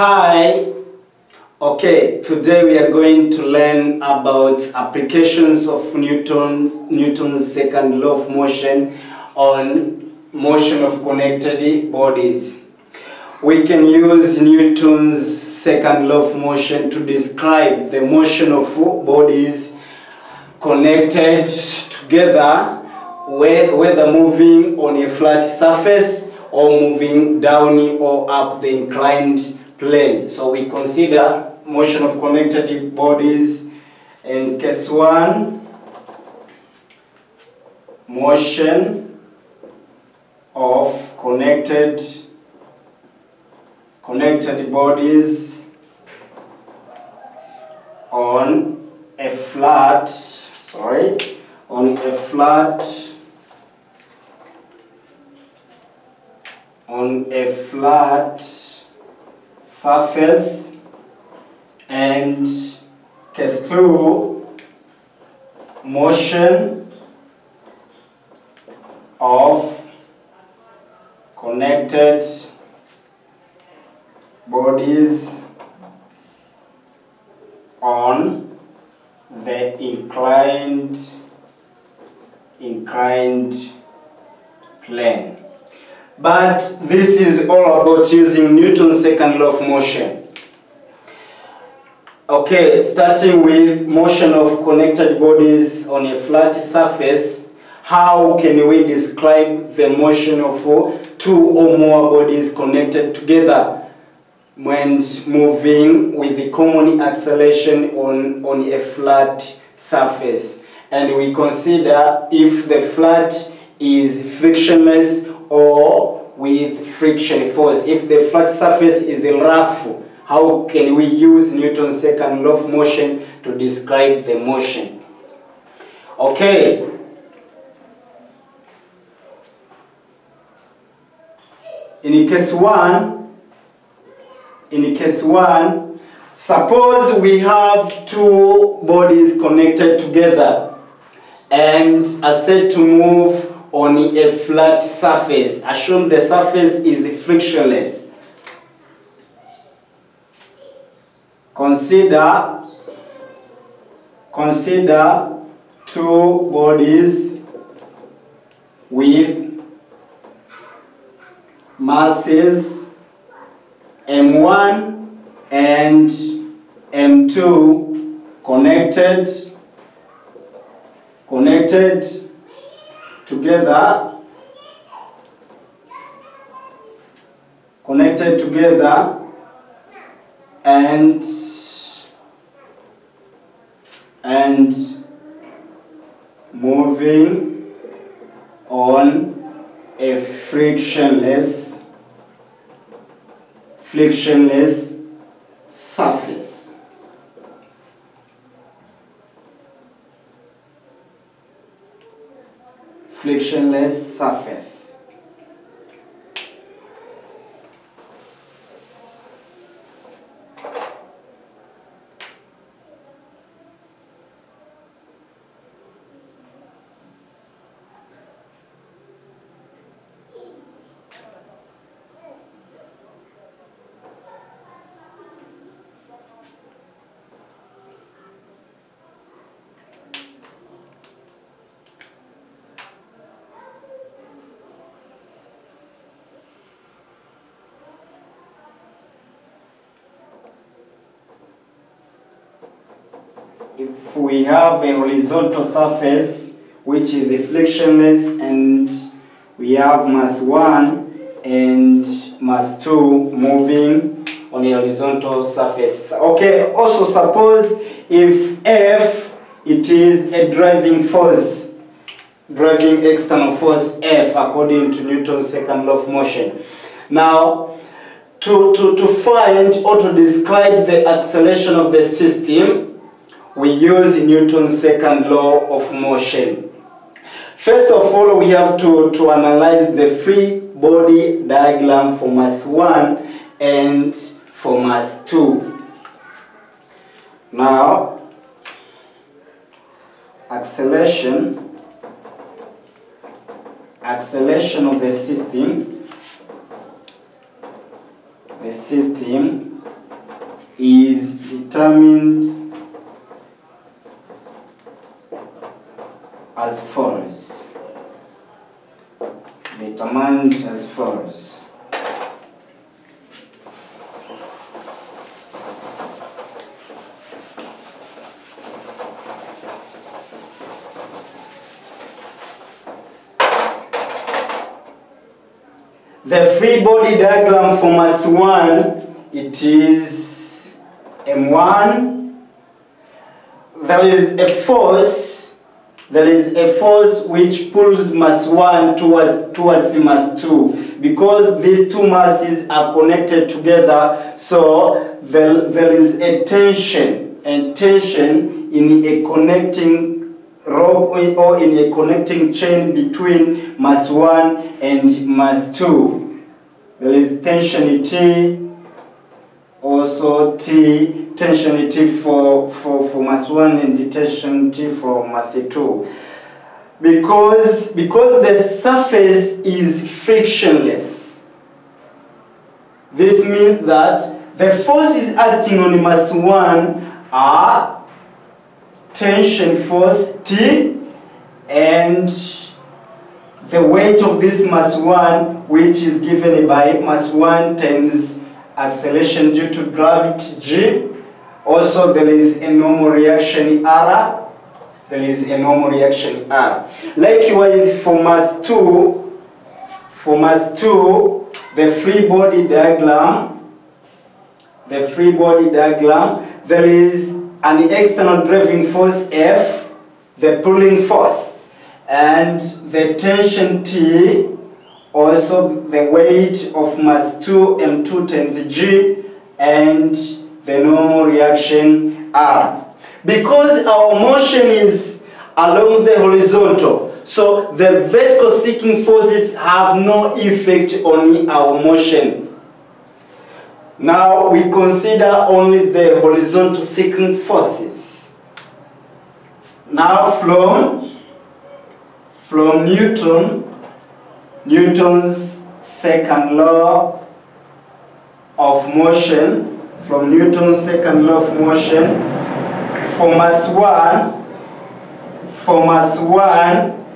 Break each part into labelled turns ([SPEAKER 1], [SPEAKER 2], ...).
[SPEAKER 1] Hi. Okay, today we are going to learn about applications of Newton's Newton's second law of motion on motion of connected bodies. We can use Newton's second law of motion to describe the motion of bodies connected together whether moving on a flat surface or moving down or up the inclined plane. So we consider motion of connected bodies in case 1 motion of connected connected bodies on a flat sorry on a flat on a flat surface and 2 motion of connected bodies on the inclined inclined plane. But this is all about using Newton's second law of motion. Okay, starting with motion of connected bodies on a flat surface, how can we describe the motion of two or more bodies connected together when moving with the common acceleration on, on a flat surface? And we consider if the flat is frictionless or with friction force. If the flat surface is rough, how can we use Newton's second law of motion to describe the motion? Okay. In case 1, in case 1, suppose we have two bodies connected together and are said to move on a flat surface. Assume the surface is frictionless. Consider, consider two bodies with masses m1 and m2 connected connected together connected together and and moving on a frictionless frictionless surface frictionless surface. If we have a horizontal surface which is frictionless and we have mass 1 and mass 2 moving on a horizontal surface. Okay, also suppose if F it is a driving force, driving external force F according to Newton's second law of motion. Now, to, to, to find or to describe the acceleration of the system, we use Newton's second law of motion. First of all, we have to, to analyze the free body diagram for mass 1 and for mass 2. Now, acceleration, acceleration of the system, the system is determined as follows. Determined as follows. The free body diagram for mass 1, it is M1. There is a force, there is a force which pulls mass 1 towards, towards mass 2. Because these two masses are connected together, so there, there is a tension, and tension in a connecting rope or in a connecting chain between mass 1 and mass 2. There is tension T, also T, tension T for, for, for mass 1 and tension T for mass 2. Because, because the surface is frictionless, this means that the forces acting on mass 1 are tension force T and the weight of this mass 1 which is given by mass 1 times acceleration due to gravity G. Also there is a normal reaction R. There is a normal reaction R. Likewise for mass 2, for mass 2, the free body diagram, the free body diagram, there is an external driving force F, the pulling force, and the tension T, also the weight of mass 2 m2 times G, and the normal reaction R. Because our motion is along the horizontal, so the vertical seeking forces have no effect on our motion. Now we consider only the horizontal seeking forces. Now from, from Newton, Newton's second law of motion, from Newton's second law of motion, for mass 1, for mass 1,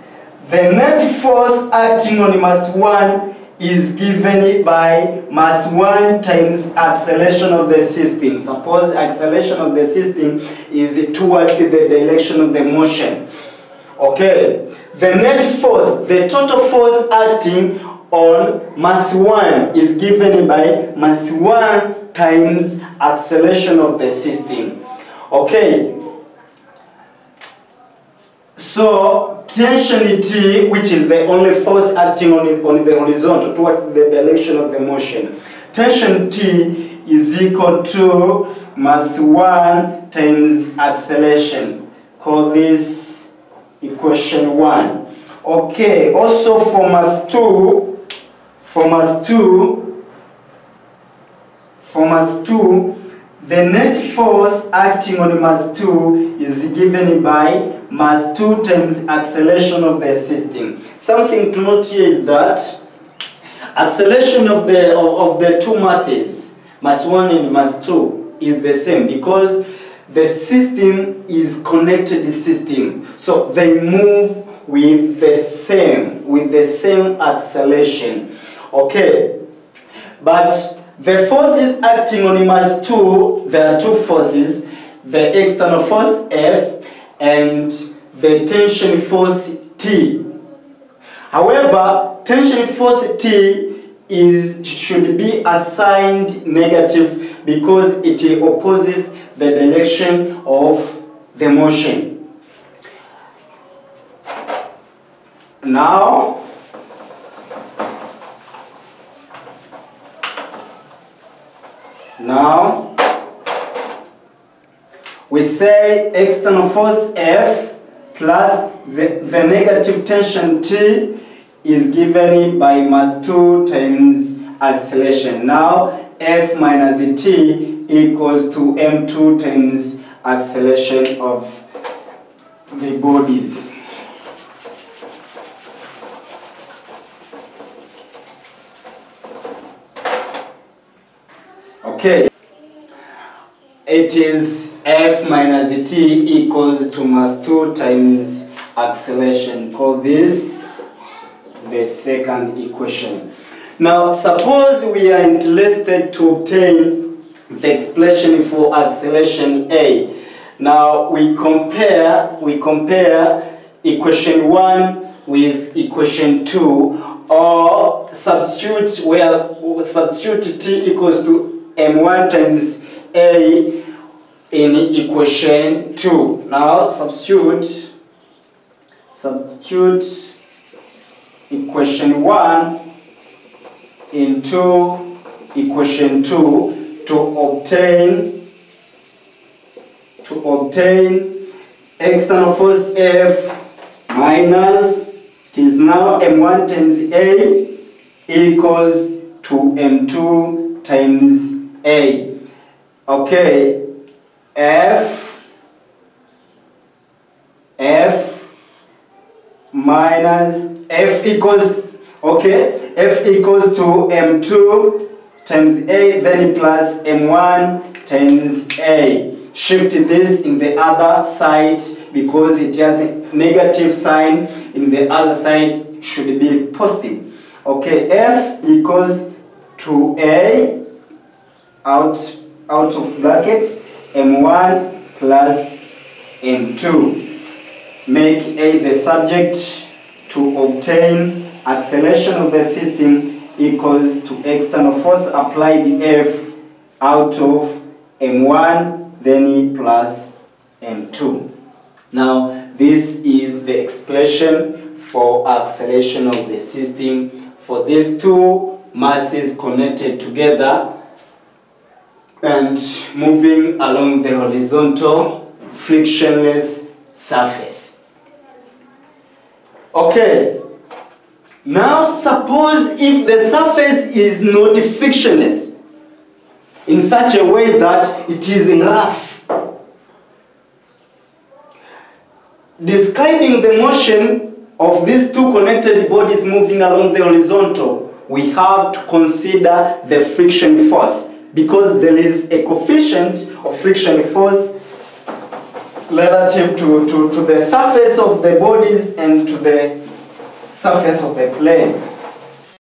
[SPEAKER 1] the net force acting on mass 1 is given by mass 1 times acceleration of the system. Suppose acceleration of the system is towards the direction of the motion. Okay, the net force, the total force acting on mass 1 is given by mass 1 times acceleration of the system. Okay, so tension T, which is the only force acting on, it, on the horizontal towards the direction of the motion, tension T is equal to mass 1 times acceleration. Call this equation 1. Okay, also for mass 2, for mass 2, for mass 2, the net force acting on mass 2 is given by mass 2 times acceleration of the system. Something to note here is that acceleration of the, of, of the two masses, mass 1 and mass 2, is the same because the system is connected system. So they move with the same, with the same acceleration. Okay, but the forces acting on mass 2, there are two forces, the external force F and the tension force T. However, tension force T is, should be assigned negative because it opposes the direction of the motion. Now, Now, we say external force F plus the, the negative tension T is given by mass 2 times acceleration. Now, F minus T equals to M2 times acceleration of the bodies. Okay. it is F minus T equals to mass 2 times acceleration. Call this the second equation. Now suppose we are interested to obtain the expression for acceleration A. Now we compare we compare equation 1 with equation 2 or substitute where substitute t equals to m1 times a in equation 2. Now substitute substitute equation 1 into equation 2 to obtain to obtain external force F minus it is now m1 times a equals to m2 times a. Okay f f minus f equals okay? F equals to m2 times a then plus m1 times a. Shift this in the other side because it has a negative sign in the other side should be positive. Okay? F equals to a out out of brackets m1 plus m2 make a the subject to obtain acceleration of the system equals to external force applied F out of M1 then E plus M2. Now this is the expression for acceleration of the system for these two masses connected together and moving along the horizontal frictionless surface. Okay, now suppose if the surface is not frictionless in such a way that it is rough. Describing the motion of these two connected bodies moving along the horizontal, we have to consider the friction force because there is a coefficient of friction force relative to, to, to the surface of the bodies and to the surface of the plane.